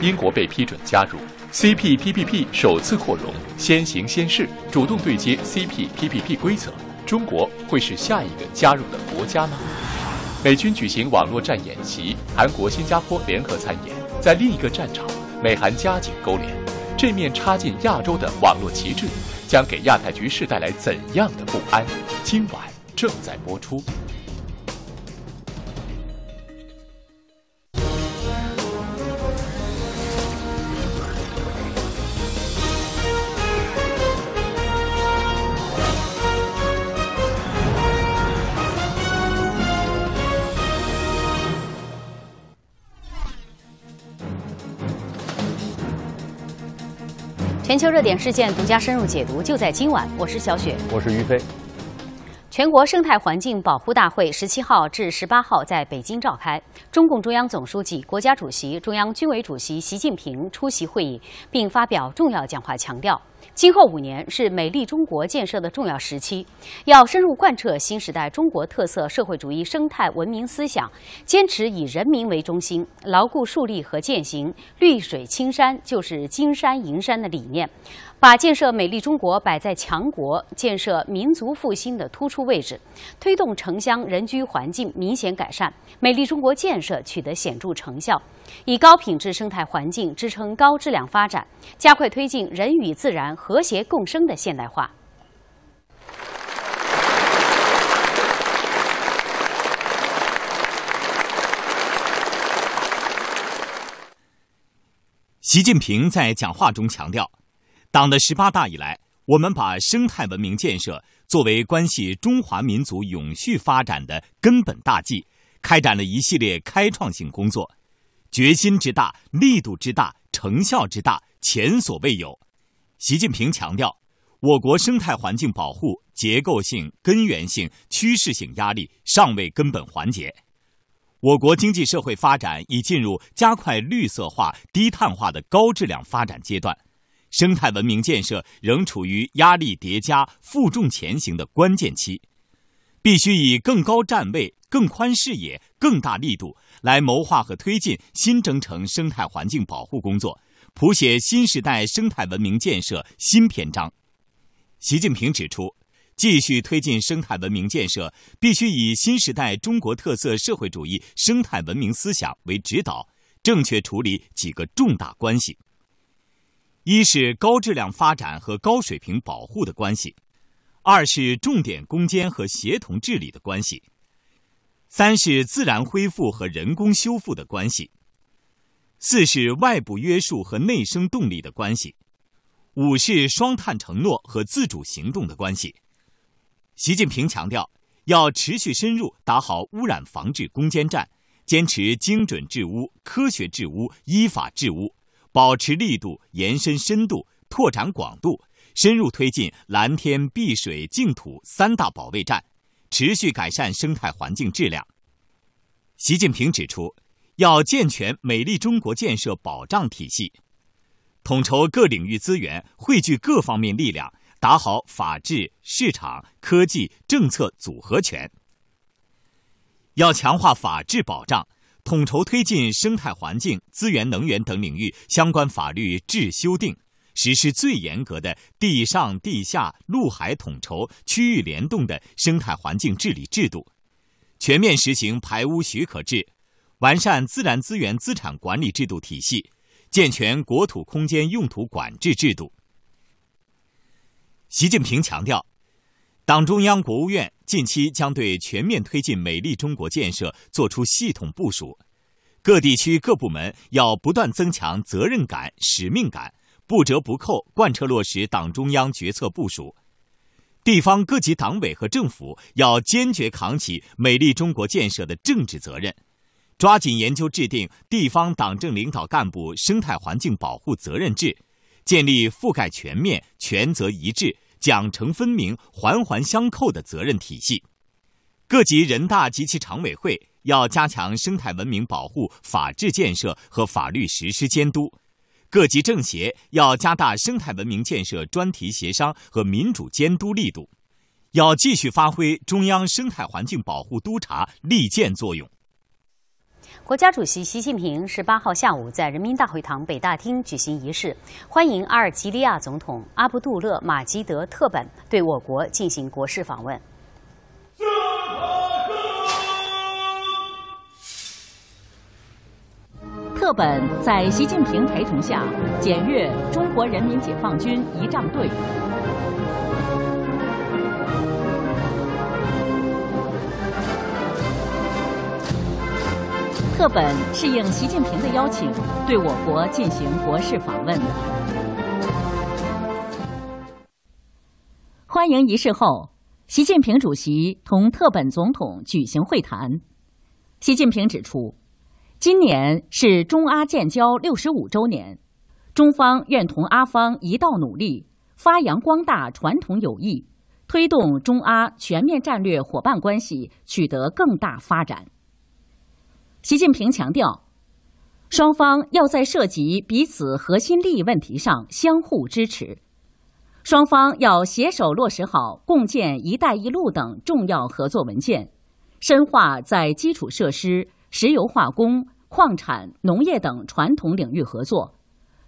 英国被批准加入 CPTPP，首次扩容，先行先试，主动对接 CPTPP 规则。中国会是下一个加入的国家吗？美军举行网络战演习，韩国、新加坡联合参演，在另一个战场，美韩加紧勾连，这面插进亚洲的网络旗帜，将给亚太局势带来怎样的不安？今晚正在播出。热点事件独家深入解读，就在今晚。我是小雪，我是于飞。全国生态环境保护大会十七号至十八号在北京召开，中共中央总书记、国家主席、中央军委主席习近平出席会议，并发表重要讲话，强调。今后五年是美丽中国建设的重要时期，要深入贯彻新时代中国特色社会主义生态文明思想，坚持以人民为中心，牢固树立和践行“绿水青山就是金山银山”的理念。把建设美丽中国摆在强国建设民族复兴的突出位置，推动城乡人居环境明显改善，美丽中国建设取得显著成效，以高品质生态环境支撑高质量发展，加快推进人与自然和谐共生的现代化。习近平在讲话中强调。党的十八大以来，我们把生态文明建设作为关系中华民族永续发展的根本大计，开展了一系列开创性工作，决心之大、力度之大、成效之大，前所未有。习近平强调，我国生态环境保护结构性、根源性、趋势性压力尚未根本缓解，我国经济社会发展已进入加快绿色化、低碳化的高质量发展阶段。生态文明建设仍处于压力叠加、负重前行的关键期，必须以更高站位、更宽视野、更大力度来谋划和推进新征程生态环境保护工作，谱写新时代生态文明建设新篇章。习近平指出，继续推进生态文明建设，必须以新时代中国特色社会主义生态文明思想为指导，正确处理几个重大关系。一是高质量发展和高水平保护的关系，二是重点攻坚和协同治理的关系，三是自然恢复和人工修复的关系，四是外部约束和内生动力的关系，五是双碳承诺和自主行动的关系。习近平强调，要持续深入打好污染防治攻坚战，坚持精准治污、科学治污、依法治污。保持力度，延伸深度，拓展广度，深入推进蓝天、碧水、净土三大保卫战，持续改善生态环境质量。习近平指出，要健全美丽中国建设保障体系，统筹各领域资源，汇聚各方面力量，打好法治、市场、科技、政策组合拳。要强化法治保障。统筹推进生态环境、资源能源等领域相关法律制修订，实施最严格的地上、地下、陆海统筹、区域联动的生态环境治理制度，全面实行排污许可制，完善自然资源资产管理制度体系，健全国土空间用途管制制度。习近平强调，党中央、国务院。近期将对全面推进美丽中国建设作出系统部署，各地区各部门要不断增强责任感、使命感，不折不扣贯彻落实党中央决策部署；地方各级党委和政府要坚决扛起美丽中国建设的政治责任，抓紧研究制定地方党政领导干部生态环境保护责任制，建立覆盖全面、权责一致。奖惩分明、环环相扣的责任体系，各级人大及其常委会要加强生态文明保护法治建设和法律实施监督，各级政协要加大生态文明建设专题协商和民主监督力度，要继续发挥中央生态环境保护督察利剑作用。国家主席习近平十八号下午在人民大会堂北大厅举行仪式，欢迎阿尔及利亚总统阿卜杜勒马吉德特本对我国进行国事访问。特本在习近平陪同下检阅中国人民解放军仪仗队。特本是应习近平的邀请，对我国进行国事访问的。欢迎仪式后，习近平主席同特本总统举行会谈。习近平指出，今年是中阿建交六十五周年，中方愿同阿方一道努力，发扬光大传统友谊，推动中阿全面战略伙伴关系取得更大发展。习近平强调，双方要在涉及彼此核心利益问题上相互支持，双方要携手落实好共建“一带一路”等重要合作文件，深化在基础设施、石油化工、矿产、农业等传统领域合作，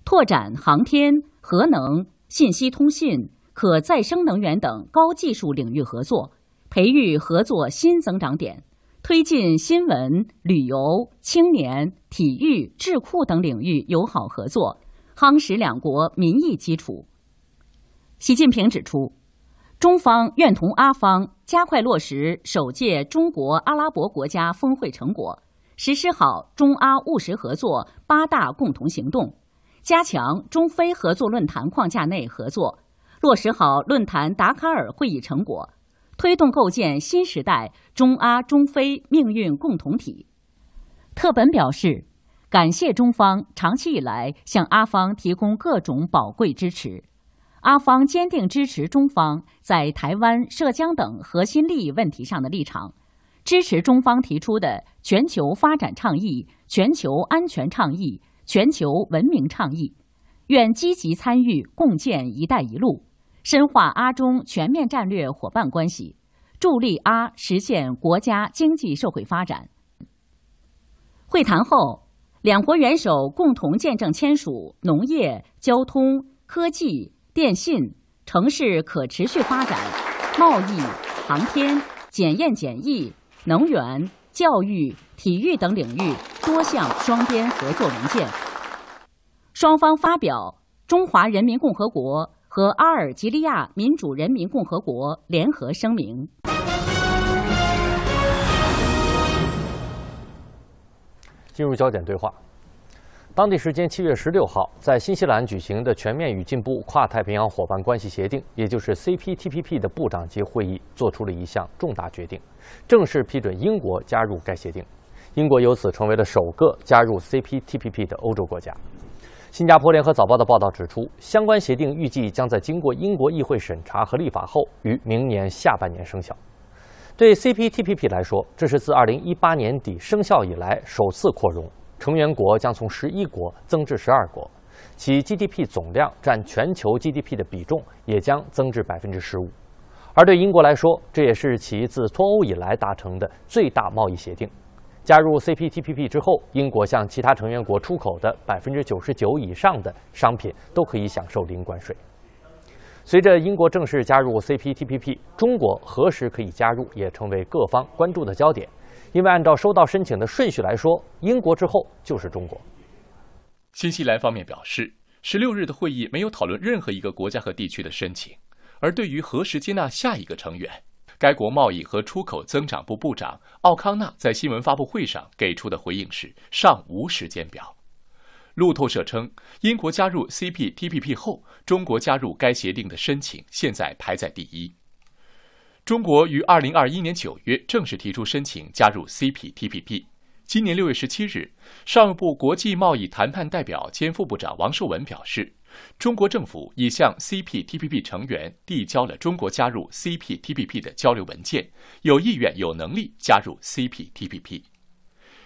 拓展航天、核能、信息通信、可再生能源等高技术领域合作，培育合作新增长点。推进新闻、旅游、青年、体育、智库等领域友好合作，夯实两国民意基础。习近平指出，中方愿同阿方加快落实首届中国阿拉伯国家峰会成果，实施好中阿务实合作八大共同行动，加强中非合作论坛框架内合作，落实好论坛达喀尔会议成果。推动构建新时代中阿中非命运共同体。特本表示，感谢中方长期以来向阿方提供各种宝贵支持，阿方坚定支持中方在台湾、涉疆等核心利益问题上的立场，支持中方提出的全球发展倡议、全球安全倡议、全球文明倡议，愿积极参与共建“一带一路”。深化阿中全面战略伙伴关系，助力阿实现国家经济社会发展。会谈后，两国元首共同见证签署农业、交通、科技、电信、城市可持续发展、贸易、航天、检验检疫、能源、教育、体育等领域多项双边合作文件。双方发表《中华人民共和国》。和阿尔及利亚民主人民共和国联合声明。进入焦点对话。当地时间七月十六号，在新西兰举行的全面与进步跨太平洋伙伴关系协定，也就是 CPTPP 的部长级会议，做出了一项重大决定，正式批准英国加入该协定。英国由此成为了首个加入 CPTPP 的欧洲国家。新加坡联合早报的报道指出，相关协定预计将在经过英国议会审查和立法后，于明年下半年生效。对 CPTPP 来说，这是自2018年底生效以来首次扩容，成员国将从11国增至12国，其 GDP 总量占全球 GDP 的比重也将增至15%。而对英国来说，这也是其自脱欧以来达成的最大贸易协定。加入 CPTPP 之后，英国向其他成员国出口的百分之九十九以上的商品都可以享受零关税。随着英国正式加入 CPTPP，中国何时可以加入也成为各方关注的焦点。因为按照收到申请的顺序来说，英国之后就是中国。新西兰方面表示，十六日的会议没有讨论任何一个国家和地区的申请，而对于何时接纳下一个成员。该国贸易和出口增长部部长奥康纳在新闻发布会上给出的回应是尚无时间表。路透社称，英国加入 CPTPP 后，中国加入该协定的申请现在排在第一。中国于2021年9月正式提出申请加入 CPTPP。今年6月17日，商务部国际贸易谈判代表兼副部长王受文表示。中国政府已向 CPTPP 成员递交了中国加入 CPTPP 的交流文件，有意愿、有能力加入 CPTPP。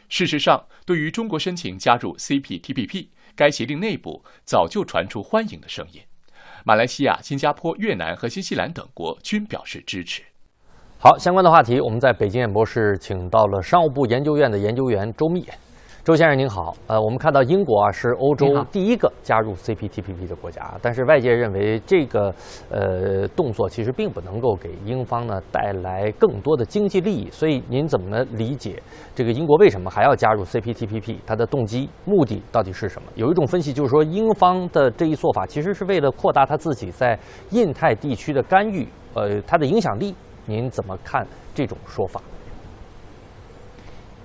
事实上，对于中国申请加入 CPTPP，该协定内部早就传出欢迎的声音。马来西亚、新加坡、越南和新西兰等国均表示支持。好，相关的话题，我们在北京演播室请到了商务部研究院的研究员周密。周先生您好，呃，我们看到英国啊是欧洲第一个加入 CPTPP 的国家，但是外界认为这个呃动作其实并不能够给英方呢带来更多的经济利益，所以您怎么呢理解这个英国为什么还要加入 CPTPP？它的动机目的到底是什么？有一种分析就是说，英方的这一做法其实是为了扩大他自己在印太地区的干预，呃，它的影响力，您怎么看这种说法？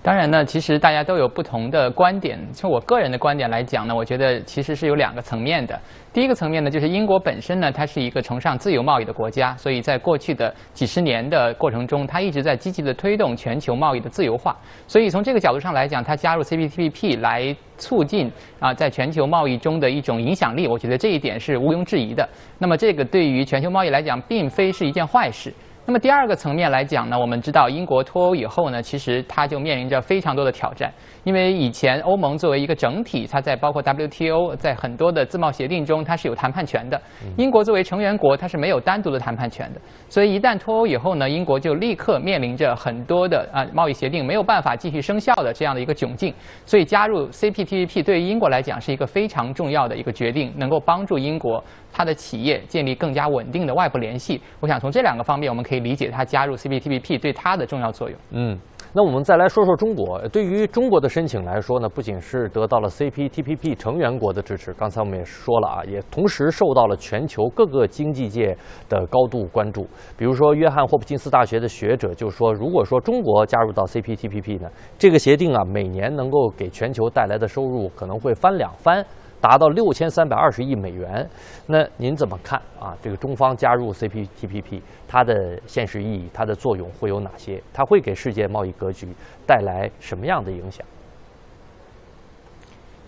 当然呢，其实大家都有不同的观点。从我个人的观点来讲呢，我觉得其实是有两个层面的。第一个层面呢，就是英国本身呢，它是一个崇尚自由贸易的国家，所以在过去的几十年的过程中，它一直在积极的推动全球贸易的自由化。所以从这个角度上来讲，它加入 CPTPP 来促进啊，在全球贸易中的一种影响力，我觉得这一点是毋庸置疑的。那么这个对于全球贸易来讲，并非是一件坏事。那么第二个层面来讲呢，我们知道英国脱欧以后呢，其实它就面临着非常多的挑战。因为以前欧盟作为一个整体，它在包括 WTO 在很多的自贸协定中，它是有谈判权的。英国作为成员国，它是没有单独的谈判权的。所以一旦脱欧以后呢，英国就立刻面临着很多的啊贸易协定没有办法继续生效的这样的一个窘境。所以加入 CPTPP 对于英国来讲是一个非常重要的一个决定，能够帮助英国它的企业建立更加稳定的外部联系。我想从这两个方面，我们可以理解它加入 CPTPP 对它的重要作用。嗯。那我们再来说说中国。对于中国的申请来说呢，不仅是得到了 CPTPP 成员国的支持，刚才我们也说了啊，也同时受到了全球各个经济界的高度关注。比如说，约翰霍普金斯大学的学者就说，如果说中国加入到 CPTPP 呢，这个协定啊，每年能够给全球带来的收入可能会翻两番。达到六千三百二十亿美元，那您怎么看啊？这个中方加入 CPTPP，它的现实意义、它的作用会有哪些？它会给世界贸易格局带来什么样的影响？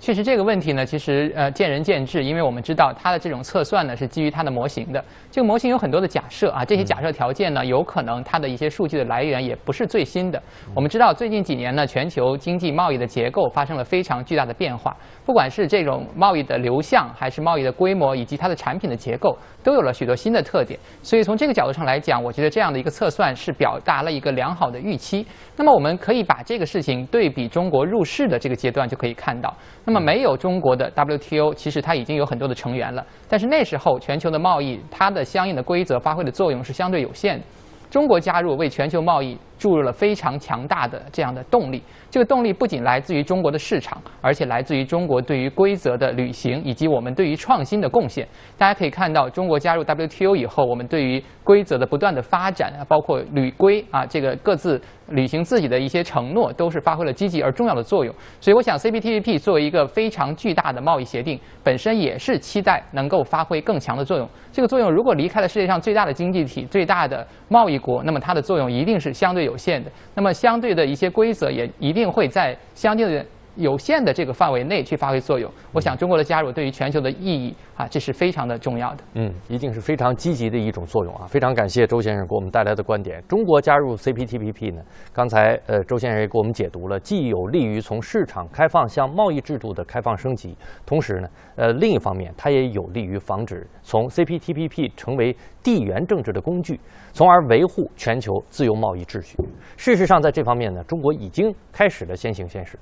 确实，这个问题呢，其实呃见仁见智，因为我们知道它的这种测算呢是基于它的模型的。这个模型有很多的假设啊，这些假设条件呢，有可能它的一些数据的来源也不是最新的。我们知道最近几年呢，全球经济贸易的结构发生了非常巨大的变化，不管是这种贸易的流向，还是贸易的规模，以及它的产品的结构，都有了许多新的特点。所以从这个角度上来讲，我觉得这样的一个测算是表达了一个良好的预期。那么我们可以把这个事情对比中国入世的这个阶段，就可以看到。那么那么没有中国的 WTO，其实它已经有很多的成员了。但是那时候全球的贸易，它的相应的规则发挥的作用是相对有限的。中国加入为全球贸易注入了非常强大的这样的动力。这个动力不仅来自于中国的市场，而且来自于中国对于规则的履行以及我们对于创新的贡献。大家可以看到，中国加入 WTO 以后，我们对于规则的不断的发展，包括履规啊，这个各自履行自己的一些承诺，都是发挥了积极而重要的作用。所以，我想 CPTPP 作为一个非常巨大的贸易协定，本身也是期待能够发挥更强的作用。这个作用如果离开了世界上最大的经济体、最大的贸易国，那么它的作用一定是相对有限的。那么，相对的一些规则也一定。会在相对的有限的这个范围内去发挥作用。我想，中国的加入对于全球的意义啊，这是非常的重要的。嗯，一定是非常积极的一种作用啊！非常感谢周先生给我们带来的观点。中国加入 CPTPP 呢，刚才呃周先生也给我们解读了，既有利于从市场开放向贸易制度的开放升级，同时呢，呃另一方面，它也有利于防止从 CPTPP 成为地缘政治的工具，从而维护全球自由贸易秩序。事实上，在这方面呢，中国已经开始了先行先试。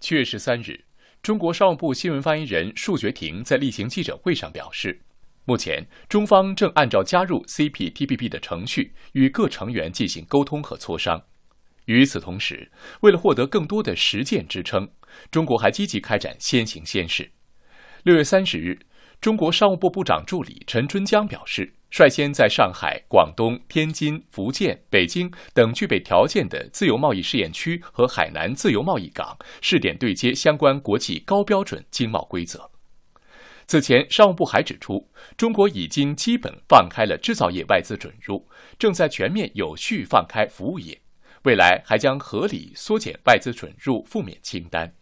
七月十三日，中国商务部新闻发言人束学婷在例行记者会上表示，目前中方正按照加入 CPTPP 的程序与各成员进行沟通和磋商。与此同时，为了获得更多的实践支撑，中国还积极开展先行先试。六月三十日，中国商务部部长助理陈春江表示。率先在上海、广东、天津、福建、北京等具备条件的自由贸易试验区和海南自由贸易港试点对接相关国际高标准经贸规则。此前，商务部还指出，中国已经基本放开了制造业外资准入，正在全面有序放开服务业，未来还将合理缩减外资准入负面清单。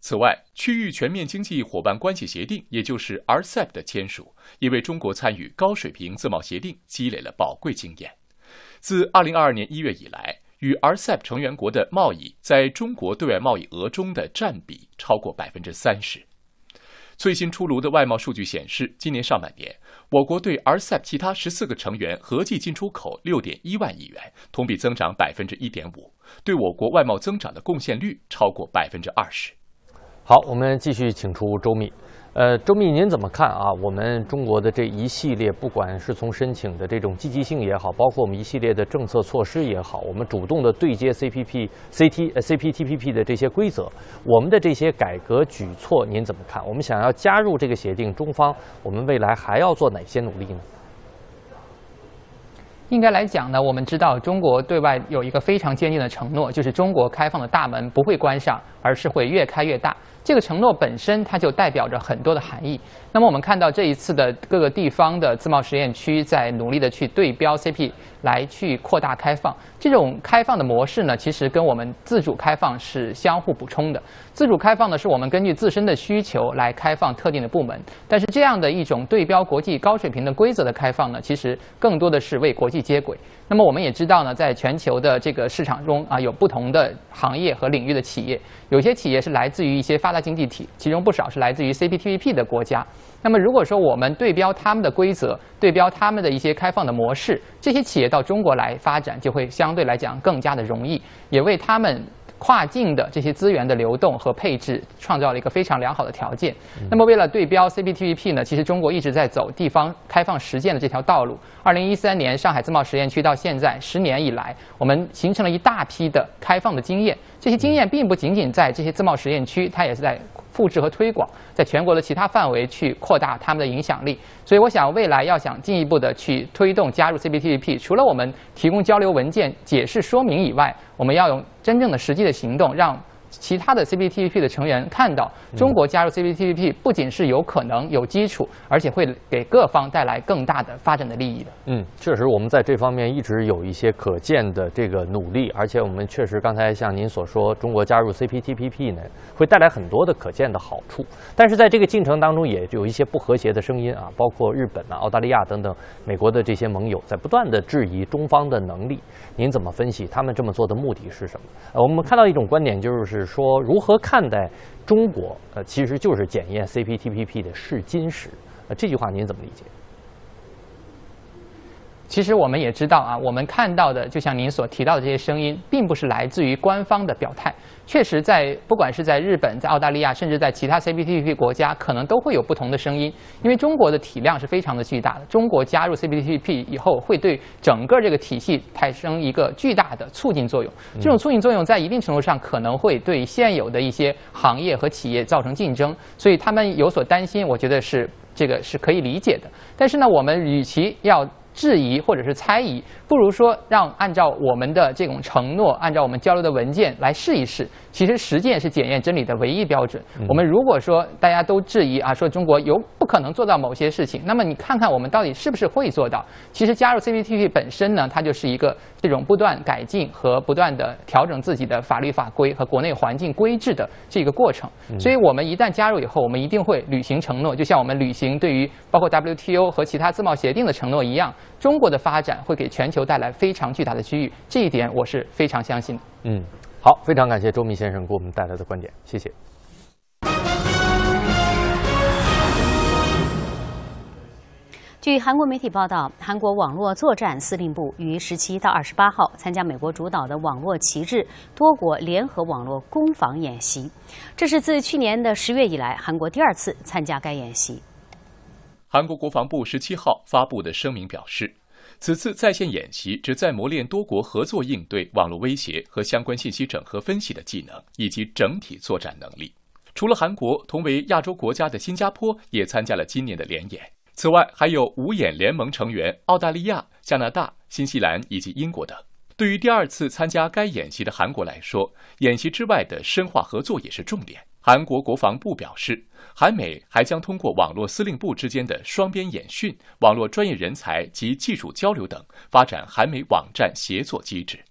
此外，区域全面经济伙伴关系协定，也就是 RCEP 的签署，也为中国参与高水平自贸协定积累了宝贵经验。自2022年1月以来，与 RCEP 成员国的贸易在中国对外贸易额中的占比超过百分之三十。最新出炉的外贸数据显示，今年上半年，我国对 RCEP 其他十四个成员合计进出口六点一万亿元，同比增长百分之一点五，对我国外贸增长的贡献率超过百分之二十。好，我们继续请出周密。呃，周密，您怎么看啊？我们中国的这一系列，不管是从申请的这种积极性也好，包括我们一系列的政策措施也好，我们主动的对接 CPP、CT、CPTPP 的这些规则，我们的这些改革举措，您怎么看？我们想要加入这个协定，中方我们未来还要做哪些努力呢？应该来讲呢，我们知道中国对外有一个非常坚定的承诺，就是中国开放的大门不会关上，而是会越开越大。这个承诺本身，它就代表着很多的含义。那么我们看到这一次的各个地方的自贸实验区在努力的去对标 CP 来去扩大开放，这种开放的模式呢，其实跟我们自主开放是相互补充的。自主开放呢，是我们根据自身的需求来开放特定的部门，但是这样的一种对标国际高水平的规则的开放呢，其实更多的是为国际接轨。那么我们也知道呢，在全球的这个市场中啊，有不同的行业和领域的企业，有些企业是来自于一些发发达经济体，其中不少是来自于 CPTPP 的国家。那么如果说我们对标他们的规则，对标他们的一些开放的模式，这些企业到中国来发展就会相对来讲更加的容易，也为他们。跨境的这些资源的流动和配置，创造了一个非常良好的条件。那么，为了对标 CPTPP 呢，其实中国一直在走地方开放实践的这条道路。二零一三年上海自贸实验区到现在十年以来，我们形成了一大批的开放的经验。这些经验并不仅仅在这些自贸实验区，它也是在。复制和推广，在全国的其他范围去扩大他们的影响力。所以，我想未来要想进一步的去推动加入 CPTPP，除了我们提供交流文件、解释说明以外，我们要用真正的实际的行动让。其他的 CPTPP 的成员看到中国加入 CPTPP 不仅是有可能有基础，而且会给各方带来更大的发展的利益的。嗯，确实，我们在这方面一直有一些可见的这个努力，而且我们确实刚才像您所说，中国加入 CPTPP 呢，会带来很多的可见的好处。但是在这个进程当中，也有一些不和谐的声音啊，包括日本啊、澳大利亚等等美国的这些盟友在不断的质疑中方的能力。您怎么分析他们这么做的目的是什么？呃，我们看到一种观点就是。说如何看待中国？呃，其实就是检验 CPTPP 的试金石。呃，这句话您怎么理解？其实我们也知道啊，我们看到的，就像您所提到的这些声音，并不是来自于官方的表态。确实，在不管是在日本、在澳大利亚，甚至在其他 CPTPP 国家，可能都会有不同的声音。因为中国的体量是非常的巨大的，中国加入 CPTPP 以后，会对整个这个体系产生一个巨大的促进作用。这种促进作用在一定程度上可能会对现有的一些行业和企业造成竞争，所以他们有所担心，我觉得是这个是可以理解的。但是呢，我们与其要质疑或者是猜疑，不如说让按照我们的这种承诺，按照我们交流的文件来试一试。其实实践是检验真理的唯一标准。我们如果说大家都质疑啊，说中国有不可能做到某些事情，那么你看看我们到底是不是会做到？其实加入 CPTPP 本身呢，它就是一个这种不断改进和不断的调整自己的法律法规和国内环境规制的这个过程。所以我们一旦加入以后，我们一定会履行承诺，就像我们履行对于包括 WTO 和其他自贸协定的承诺一样。中国的发展会给全球带来非常巨大的机遇，这一点我是非常相信。嗯。好，非常感谢周密先生给我们带来的观点，谢谢。据韩国媒体报道，韩国网络作战司令部于十七到二十八号参加美国主导的网络旗帜多国联合网络攻防演习，这是自去年的十月以来韩国第二次参加该演习。韩国国防部十七号发布的声明表示。此次在线演习旨在磨练多国合作应对网络威胁和相关信息整合分析的技能以及整体作战能力。除了韩国，同为亚洲国家的新加坡也参加了今年的联演。此外，还有五眼联盟成员澳大利亚、加拿大、新西兰以及英国等。对于第二次参加该演习的韩国来说，演习之外的深化合作也是重点。韩国国防部表示，韩美还将通过网络司令部之间的双边演训、网络专业人才及技术交流等，发展韩美网站协作机制。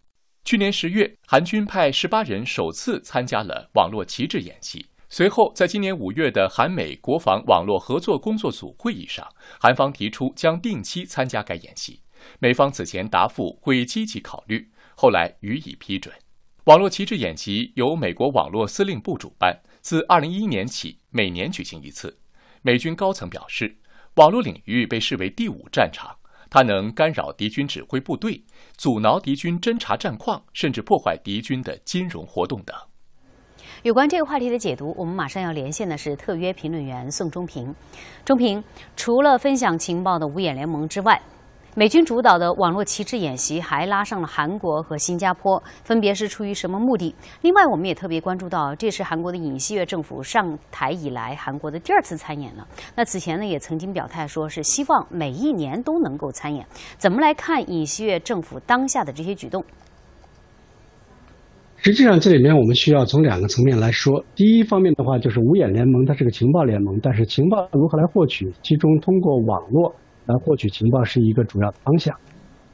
去年十月，韩军派十八人首次参加了网络旗帜演习。随后，在今年五月的韩美国防网络合作工作组会议上，韩方提出将定期参加该演习。美方此前答复会积极考虑，后来予以批准。网络旗帜演习由美国网络司令部主办。自二零一一年起，每年举行一次。美军高层表示，网络领域被视为第五战场，它能干扰敌军指挥部队，阻挠敌军侦察战况，甚至破坏敌军的金融活动等。有关这个话题的解读，我们马上要连线的是特约评论员宋忠平。忠平，除了分享情报的五眼联盟之外，美军主导的网络旗帜演习还拉上了韩国和新加坡，分别是出于什么目的？另外，我们也特别关注到，这是韩国的尹锡悦政府上台以来韩国的第二次参演了。那此前呢，也曾经表态说是希望每一年都能够参演。怎么来看尹锡悦政府当下的这些举动？实际上，这里面我们需要从两个层面来说。第一方面的话，就是五眼联盟，它是个情报联盟，但是情报如何来获取？其中通过网络来获取情报是一个主要的方向。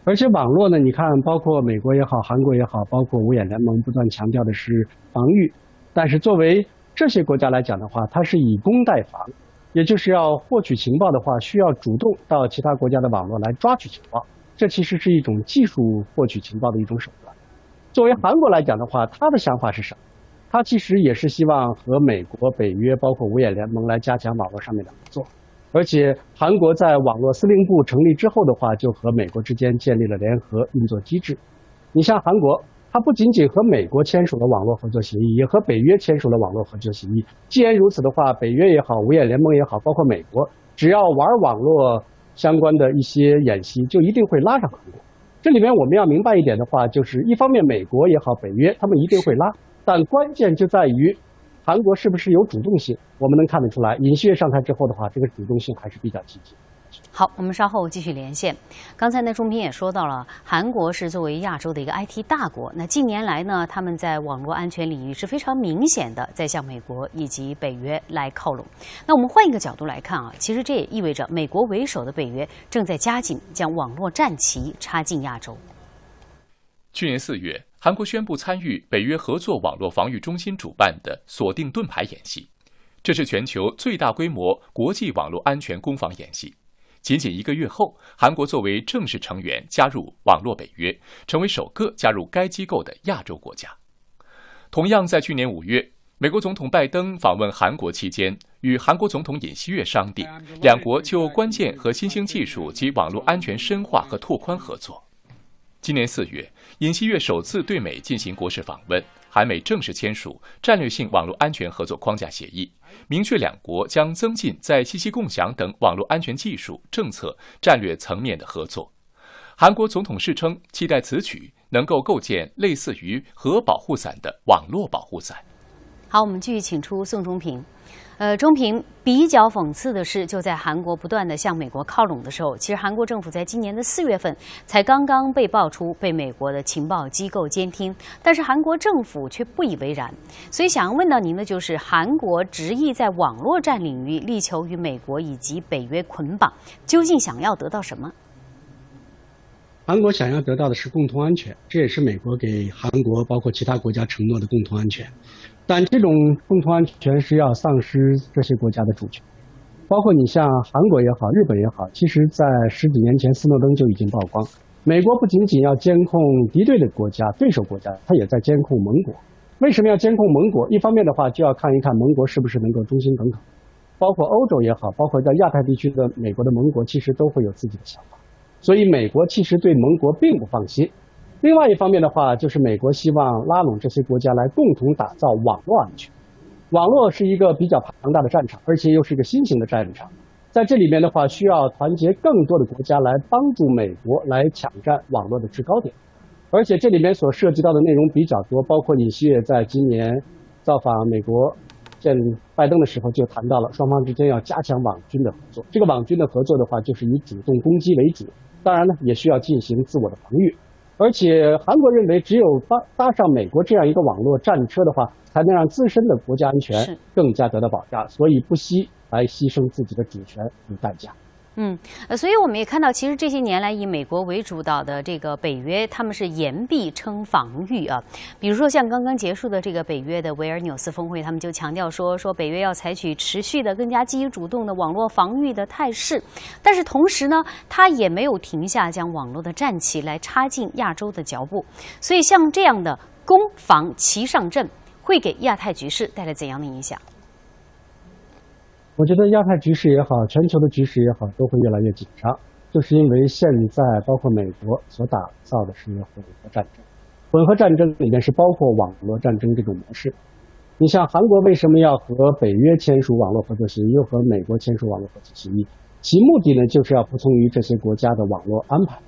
而且网络呢，你看，包括美国也好，韩国也好，包括五眼联盟不断强调的是防御，但是作为这些国家来讲的话，它是以攻代防，也就是要获取情报的话，需要主动到其他国家的网络来抓取情报。这其实是一种技术获取情报的一种手段。作为韩国来讲的话，他的想法是什么？他其实也是希望和美国、北约，包括五眼联盟来加强网络上面的合作。而且，韩国在网络司令部成立之后的话，就和美国之间建立了联合运作机制。你像韩国，它不仅仅和美国签署了网络合作协议，也和北约签署了网络合作协议。既然如此的话，北约也好，五眼联盟也好，包括美国，只要玩网络相关的一些演习，就一定会拉上韩国。这里面我们要明白一点的话，就是一方面美国也好，北约他们一定会拉，但关键就在于韩国是不是有主动性。我们能看得出来，尹锡悦上台之后的话，这个主动性还是比较积极。好，我们稍后继续连线。刚才呢，钟平也说到了，韩国是作为亚洲的一个 IT 大国，那近年来呢，他们在网络安全领域是非常明显的在向美国以及北约来靠拢。那我们换一个角度来看啊，其实这也意味着美国为首的北约正在加紧将网络战旗插进亚洲。去年四月，韩国宣布参与北约合作网络防御中心主办的“锁定盾牌”演习，这是全球最大规模国际网络安全攻防演习。仅仅一个月后，韩国作为正式成员加入网络北约，成为首个加入该机构的亚洲国家。同样在去年五月，美国总统拜登访问韩国期间，与韩国总统尹锡悦商定，两国就关键和新兴技术及网络安全深化和拓宽合作。今年四月，尹锡悦首次对美进行国事访问。韩美正式签署战略性网络安全合作框架协议，明确两国将增进在信息共享等网络安全技术、政策、战略层面的合作。韩国总统誓称，期待此举能够构建类似于核保护伞的网络保护伞。好，我们继续请出宋忠平。呃，中平比较讽刺的是，就在韩国不断的向美国靠拢的时候，其实韩国政府在今年的四月份才刚刚被爆出被美国的情报机构监听，但是韩国政府却不以为然。所以想要问到您的就是，韩国执意在网络战领域力求与美国以及北约捆绑，究竟想要得到什么？韩国想要得到的是共同安全，这也是美国给韩国包括其他国家承诺的共同安全。但这种共同安全是要丧失这些国家的主权，包括你像韩国也好，日本也好，其实在十几年前斯诺登就已经曝光，美国不仅仅要监控敌对的国家、对手国家，它也在监控盟国。为什么要监控盟国？一方面的话，就要看一看盟国是不是能够忠心耿耿，包括欧洲也好，包括在亚太地区的美国的盟国，其实都会有自己的想法，所以美国其实对盟国并不放心。另外一方面的话，就是美国希望拉拢这些国家来共同打造网络安全。网络是一个比较庞大的战场，而且又是一个新型的战场。在这里面的话，需要团结更多的国家来帮助美国来抢占网络的制高点。而且这里面所涉及到的内容比较多，包括尹锡悦在今年造访美国见拜登的时候就谈到了双方之间要加强网军的合作。这个网军的合作的话，就是以主动攻击为主，当然呢，也需要进行自我的防御。而且韩国认为，只有搭搭上美国这样一个网络战车的话，才能让自身的国家安全更加得到保障，所以不惜来牺牲自己的主权与代价。嗯，呃，所以我们也看到，其实这些年来以美国为主导的这个北约，他们是言必称防御啊。比如说像刚刚结束的这个北约的维尔纽斯峰会，他们就强调说，说北约要采取持续的、更加积极主动的网络防御的态势。但是同时呢，他也没有停下将网络的战旗来插进亚洲的脚步。所以像这样的攻防齐上阵，会给亚太局势带来怎样的影响？我觉得亚太局势也好，全球的局势也好，都会越来越紧张，就是因为现在包括美国所打造的是混合战争，混合战争里面是包括网络战争这种模式。你像韩国为什么要和北约签署网络合作协议，又和美国签署网络合作协议？其目的呢，就是要服从于这些国家的网络安排。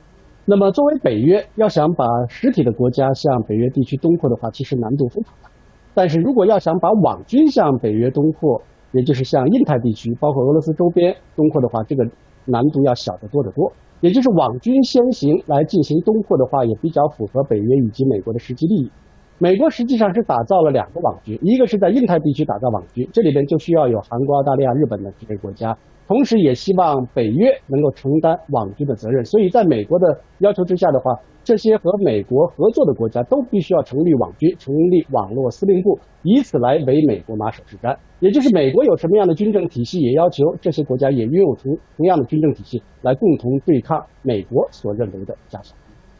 那么，作为北约，要想把实体的国家向北约地区东扩的话，其实难度非常大。但是如果要想把网军向北约东扩，也就是像印太地区，包括俄罗斯周边东扩的话，这个难度要小得多得多。也就是网军先行来进行东扩的话，也比较符合北约以及美国的实际利益。美国实际上是打造了两个网军，一个是在印太地区打造网军，这里边就需要有韩国、澳大利亚、日本的这些国家。同时，也希望北约能够承担网军的责任。所以，在美国的要求之下的话，这些和美国合作的国家都必须要成立网军，成立网络司令部，以此来为美国马首是瞻。也就是美国有什么样的军政体系，也要求这些国家也拥有同同样的军政体系，来共同对抗美国所认为的假想。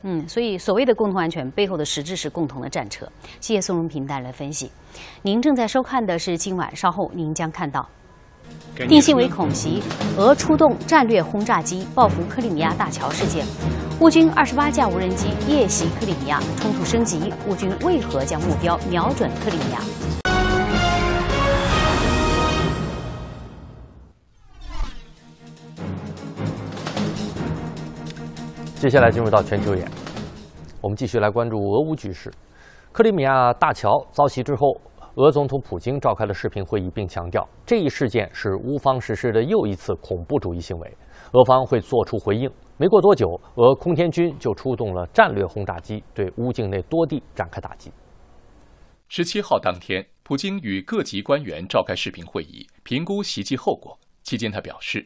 嗯，所以所谓的共同安全背后的实质是共同的战车。谢谢宋荣平带来分析。您正在收看的是今晚，稍后您将看到。定性为恐袭，俄出动战略轰炸机报复克里米亚大桥事件。乌军二十八架无人机夜袭克里米亚，冲突升级。乌军为何将目标瞄准克里米亚？接下来进入到全球眼，我们继续来关注俄乌局势。克里米亚大桥遭袭之后。俄总统普京召开了视频会议，并强调这一事件是乌方实施的又一次恐怖主义行为，俄方会做出回应。没过多久，俄空天军就出动了战略轰炸机，对乌境内多地展开打击。十七号当天，普京与各级官员召开视频会议，评估袭击后果。期间，他表示，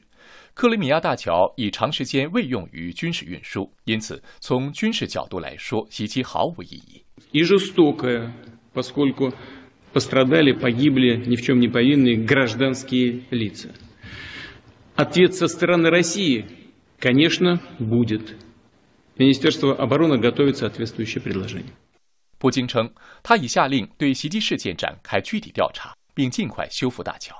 克里米亚大桥已长时间未用于军事运输，因此从军事角度来说，袭击毫无意义。пострадали, погибли ни в чем не повинные гражданские лица. Ответ со стороны России, конечно, будет. Министерство обороны готовит соответствующее предложение. 普京称，他已下令对袭击事件展开具体调查，并尽快修复大桥。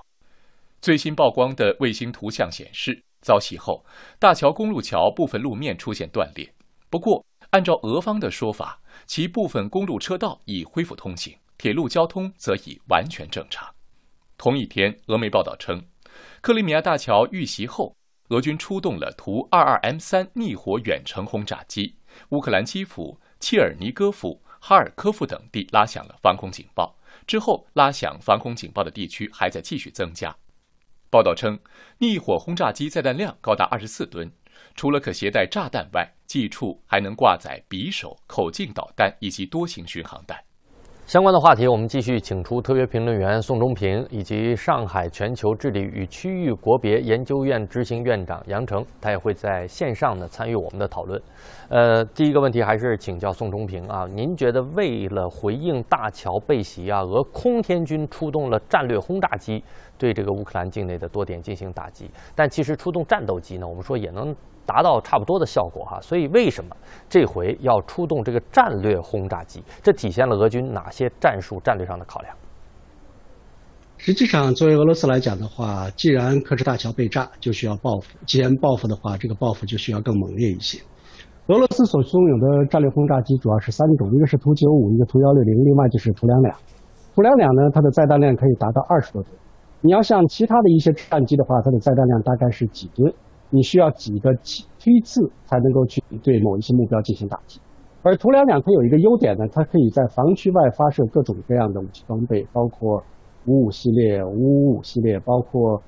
最新曝光的卫星图像显示，遭袭后，大桥公路桥部分路面出现断裂。不过，按照俄方的说法，其部分公路车道已恢复通行。铁路交通则已完全正常。同一天，俄媒报道称，克里米亚大桥遇袭后，俄军出动了图 -22M 三逆火远程轰炸机，乌克兰基辅、切尔尼戈夫、哈尔科夫等地拉响了防空警报。之后，拉响防空警报的地区还在继续增加。报道称，逆火轰炸机载弹量高达二十四吨，除了可携带炸弹外，机处还能挂载匕首、口径导弹以及多型巡航弹。相关的话题，我们继续请出特约评论员宋忠平，以及上海全球治理与区域国别研究院执行院长杨成，他也会在线上呢参与我们的讨论。呃，第一个问题还是请教宋忠平啊，您觉得为了回应大桥被袭啊，俄空天军出动了战略轰炸机对这个乌克兰境内的多点进行打击，但其实出动战斗机呢，我们说也能。达到差不多的效果哈，所以为什么这回要出动这个战略轰炸机？这体现了俄军哪些战术战略上的考量？实际上，作为俄罗斯来讲的话，既然克什大桥被炸，就需要报复。既然报复的话，这个报复就需要更猛烈一些。俄罗斯所拥有的战略轰炸机主要是三种，一个是图九五，一个图幺六零，另外就是图两两。图两两呢，它的载弹量可以达到二十多吨。你要像其他的一些战机的话，它的载弹量大概是几吨。你需要几个梯次才能够去对某一些目标进行打击，而图两两它有一个优点呢，它可以在防区外发射各种各样的武器装备，包括五五系列、五五五系列，包括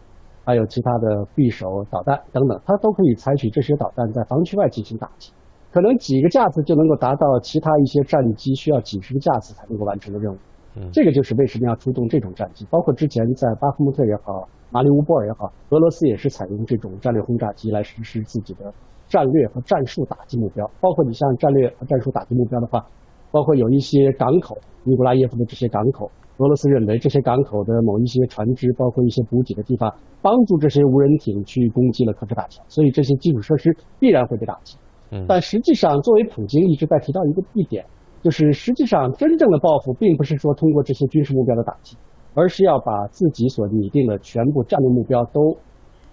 还有其他的匕首导弹等等，它都可以采取这些导弹在防区外进行打击，可能几个架次就能够达到其他一些战机需要几十个架次才能够完成的任务。这个就是为什么要出动这种战机，包括之前在巴赫穆特也好。马里乌波尔也好，俄罗斯也是采用这种战略轰炸机来实施自己的战略和战术打击目标。包括你像战略和战术打击目标的话，包括有一些港口，尼古拉耶夫的这些港口，俄罗斯认为这些港口的某一些船只，包括一些补给的地方，帮助这些无人艇去攻击了克什大桥，所以这些基础设施必然会被打击。但实际上，作为普京一直在提到一个一点，就是实际上真正的报复并不是说通过这些军事目标的打击。而是要把自己所拟定的全部战略目标都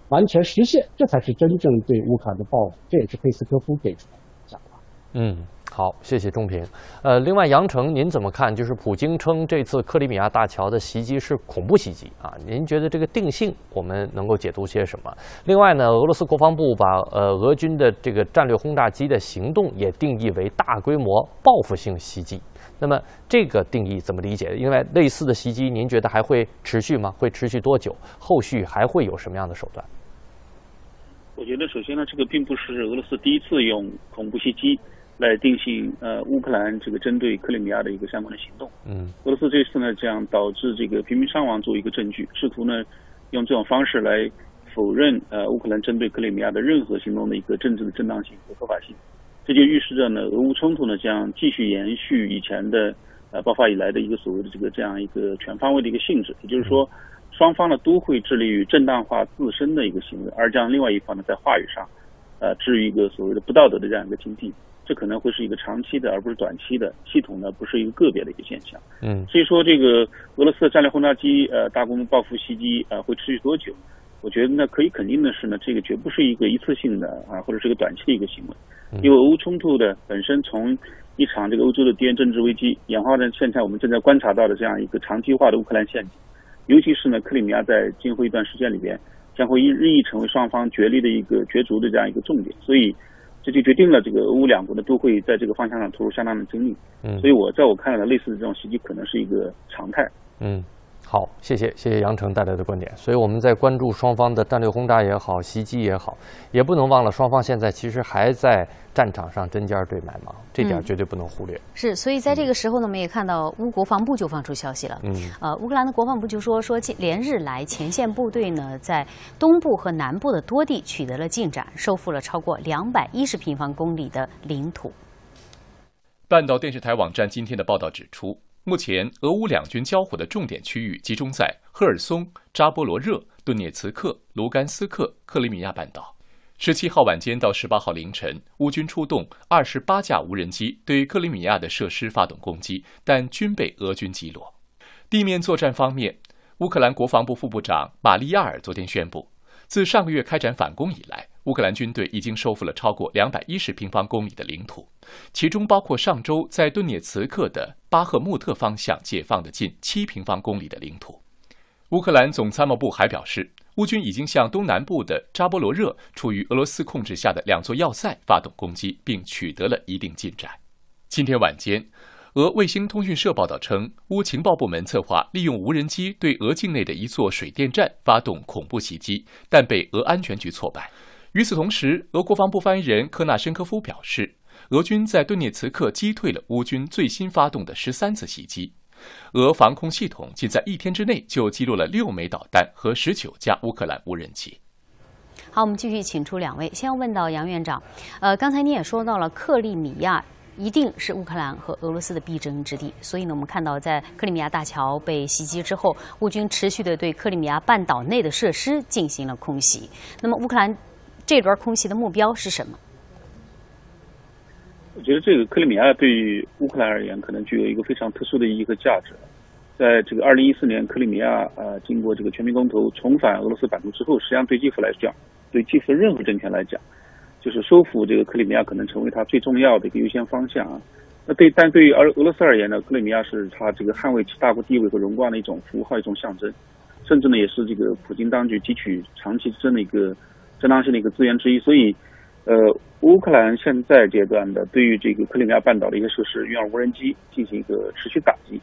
完全实现，这才是真正对乌克兰的报复。这也是佩斯科夫给出的讲话。嗯。好，谢谢钟平。呃，另外，杨成，您怎么看？就是普京称这次克里米亚大桥的袭击是恐怖袭击啊？您觉得这个定性我们能够解读些什么？另外呢，俄罗斯国防部把呃俄军的这个战略轰炸机的行动也定义为大规模报复性袭击。那么这个定义怎么理解？因为类似的袭击，您觉得还会持续吗？会持续多久？后续还会有什么样的手段？我觉得，首先呢，这个并不是俄罗斯第一次用恐怖袭击。来定性呃乌克兰这个针对克里米亚的一个相关的行动。嗯，俄罗斯这次呢这样导致这个平民伤亡作为一个证据，试图呢用这种方式来否认呃乌克兰针对克里米亚的任何行动的一个政治的正当性和合法性。这就预示着呢俄乌冲突呢将继续延续以前的呃爆发以来的一个所谓的这个这样一个全方位的一个性质，也就是说双方呢都会致力于正当化自身的一个行为，而将另外一方呢在话语上呃置于一个所谓的不道德的这样一个境地。这可能会是一个长期的，而不是短期的系统呢，不是一个个别的一个现象。嗯，所以说这个俄罗斯的战略轰炸机呃大规模报复袭击呃会持续多久？我觉得呢可以肯定的是呢，这个绝不是一个一次性的啊，或者是一个短期的一个行为。因为俄乌冲突的本身从一场这个欧洲的地缘政治危机演化成现在我们正在观察到的这样一个长期化的乌克兰陷阱，尤其是呢克里米亚在今后一段时间里边将会日益成为双方角力的一个角逐的这样一个重点，所以。这就决定了这个俄乌两国呢都会在这个方向上投入相当的精力，嗯，所以我在我看来呢，类似的这种袭击可能是一个常态，嗯。好，谢谢谢谢杨成带来的观点。所以我们在关注双方的战略轰炸也好，袭击也好，也不能忘了双方现在其实还在战场上针尖对麦芒，这点绝对不能忽略。是，所以在这个时候呢，我们也看到乌国防部就放出消息了。嗯，呃，乌克兰的国防部就说说，连日来前线部队呢在东部和南部的多地取得了进展，收复了超过两百一十平方公里的领土。半岛电视台网站今天的报道指出。目前，俄乌两军交火的重点区域集中在赫尔松、扎波罗热、顿涅茨克、卢甘斯克、克里米亚半岛。十七号晚间到十八号凌晨，乌军出动二十八架无人机对克里米亚的设施发动攻击，但均被俄军击落。地面作战方面，乌克兰国防部副部长马利亚尔昨天宣布，自上个月开展反攻以来。乌克兰军队已经收复了超过两百一十平方公里的领土，其中包括上周在顿涅茨克的巴赫穆特方向解放的近七平方公里的领土。乌克兰总参谋部还表示，乌军已经向东南部的扎波罗热处于俄罗斯控制下的两座要塞发动攻击，并取得了一定进展。今天晚间。俄卫星通讯社报道称，乌情报部门策划利用无人机对俄境内的一座水电站发动恐怖袭击，但被俄安全局挫败。与此同时，俄国防部发言人科纳申科夫表示，俄军在顿涅茨克击退了乌军最新发动的十三次袭击。俄防空系统仅在一天之内就击落了六枚导弹和十九架乌克兰无人机。好，我们继续请出两位，先要问到杨院长。呃，刚才您也说到了克里米亚。一定是乌克兰和俄罗斯的必争之地，所以呢，我们看到在克里米亚大桥被袭击之后，乌军持续的对克里米亚半岛内的设施进行了空袭。那么，乌克兰这轮空袭的目标是什么？我觉得这个克里米亚对于乌克兰而言，可能具有一个非常特殊的意义和价值。在这个二零一四年克里米亚呃经过这个全民公投重返俄罗斯版图之后，实际上对基辅来讲，对基辅任何政权来讲。就是收复这个克里米亚可能成为它最重要的一个优先方向啊。那对，但对于俄俄罗斯而言呢，克里米亚是它这个捍卫其大国地位和荣光的一种符号、一种象征，甚至呢也是这个普京当局汲取长期之争的一个正当性的一个资源之一。所以，呃，乌克兰现在阶段的对于这个克里米亚半岛的一些设施，用无人机进行一个持续打击，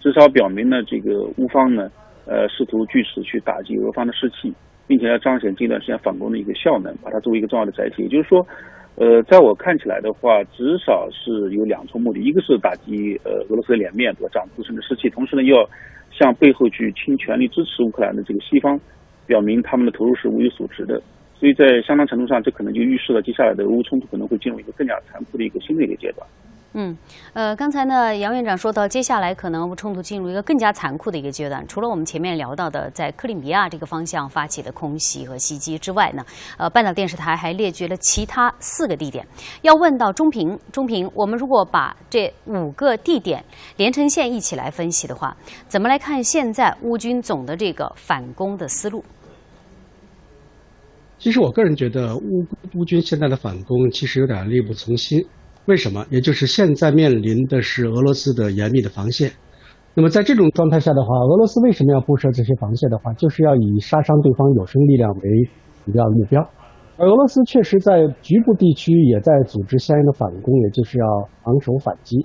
至少表明呢，这个乌方呢，呃，试图据此去打击俄方的士气。并且要彰显近段时间反攻的一个效能，把它作为一个重要的载体。也就是说，呃，在我看起来的话，至少是有两重目的：一个是打击呃俄罗斯的脸面，对吧？长自身的士气；同时呢，又要向背后去倾全力支持乌克兰的这个西方，表明他们的投入是物有所值的。所以在相当程度上，这可能就预示了接下来的俄乌冲突可能会进入一个更加残酷的一个新的一个阶段。嗯，呃，刚才呢，杨院长说到，接下来可能冲突进入一个更加残酷的一个阶段。除了我们前面聊到的在克里米亚这个方向发起的空袭和袭击之外呢，呃，半岛电视台还列举了其他四个地点。要问到中平，中平，我们如果把这五个地点连成线一起来分析的话，怎么来看现在乌军总的这个反攻的思路？其实我个人觉得，乌乌军现在的反攻其实有点力不从心。为什么？也就是现在面临的是俄罗斯的严密的防线。那么在这种状态下的话，俄罗斯为什么要布设这些防线的话，就是要以杀伤对方有生力量为主要目标。而俄罗斯确实在局部地区也在组织相应的反攻，也就是要防守反击。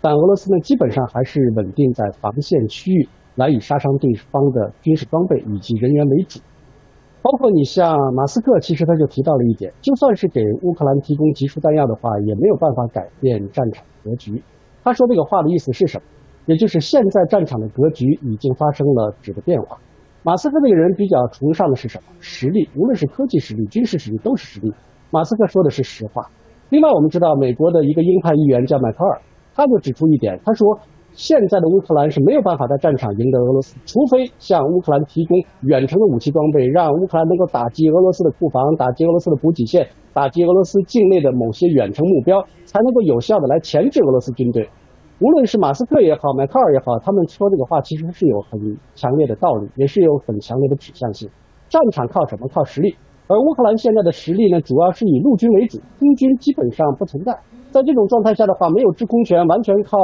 但俄罗斯呢，基本上还是稳定在防线区域，来以杀伤对方的军事装备以及人员为主。包括你像马斯克，其实他就提到了一点，就算是给乌克兰提供集束弹药的话，也没有办法改变战场格局。他说这个话的意思是什么？也就是现在战场的格局已经发生了质的变化。马斯克这个人比较崇尚的是什么？实力，无论是科技实力、军事实力都是实力。马斯克说的是实话。另外，我们知道美国的一个鹰派议员叫迈克尔，他就指出一点，他说。现在的乌克兰是没有办法在战场赢得俄罗斯，除非向乌克兰提供远程的武器装备，让乌克兰能够打击俄罗斯的库房、打击俄罗斯的补给线、打击俄罗斯境内的某些远程目标，才能够有效的来钳制俄罗斯军队。无论是马斯克也好，迈克尔也好，他们说这个话其实是有很强烈的道理，也是有很强烈的指向性。战场靠什么？靠实力。而乌克兰现在的实力呢，主要是以陆军为主，空军基本上不存在。在这种状态下的话，没有制空权，完全靠。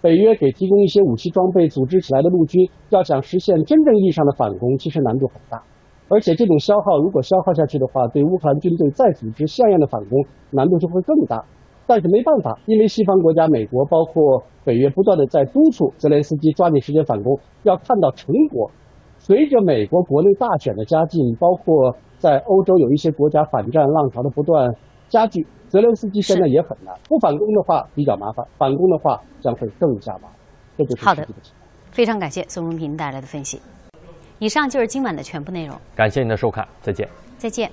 北约给提供一些武器装备组织起来的陆军，要想实现真正意义上的反攻，其实难度很大。而且这种消耗，如果消耗下去的话，对乌克兰军队再组织像样的反攻，难度就会更大。但是没办法，因为西方国家、美国包括北约不断的在督促泽连斯基抓紧时间反攻，要看到成果。随着美国国内大选的加进，包括在欧洲有一些国家反战浪潮的不断加剧。泽连斯基现在也很难，不反攻的话比较麻烦，反攻的话将会更加麻烦。这就是好的，非常感谢宋荣平带来的分析。以上就是今晚的全部内容，感谢您的收看，再见。再见。